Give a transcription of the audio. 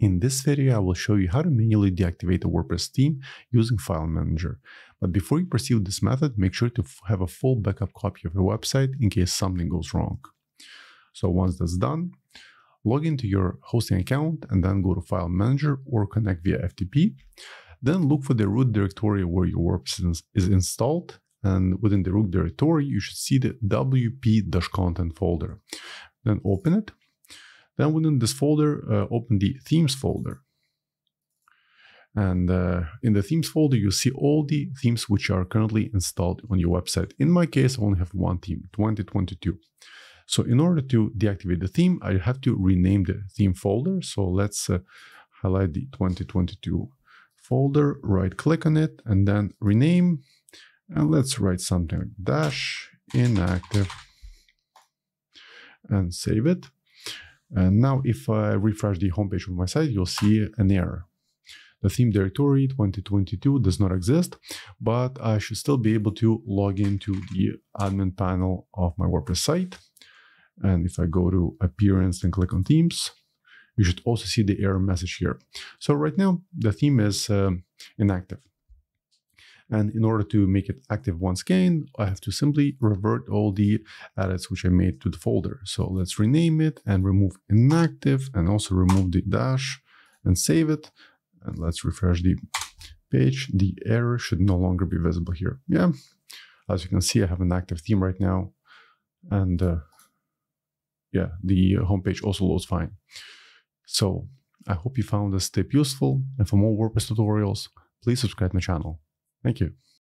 In this video, I will show you how to manually deactivate a WordPress theme using File Manager. But before you proceed with this method, make sure to have a full backup copy of your website in case something goes wrong. So once that's done, log into your hosting account and then go to File Manager or connect via FTP. Then look for the root directory where your WordPress is installed. And within the root directory, you should see the wp-content folder. Then open it then within this folder, uh, open the themes folder. And uh, in the themes folder, you see all the themes which are currently installed on your website. In my case, I only have one theme, 2022. So in order to deactivate the theme, I have to rename the theme folder. So let's uh, highlight the 2022 folder, right click on it, and then rename. And let's write something like dash inactive and save it. And now if I refresh the homepage of my site, you'll see an error. The theme directory 2022 does not exist, but I should still be able to log into the admin panel of my WordPress site. And if I go to appearance and click on themes, you should also see the error message here. So right now the theme is um, inactive. And in order to make it active once again, I have to simply revert all the edits which I made to the folder. So let's rename it and remove inactive and also remove the dash and save it. And let's refresh the page. The error should no longer be visible here. Yeah, as you can see, I have an active theme right now. And uh, yeah, the homepage also loads fine. So I hope you found this tip useful. And for more WordPress tutorials, please subscribe my channel. Thank you.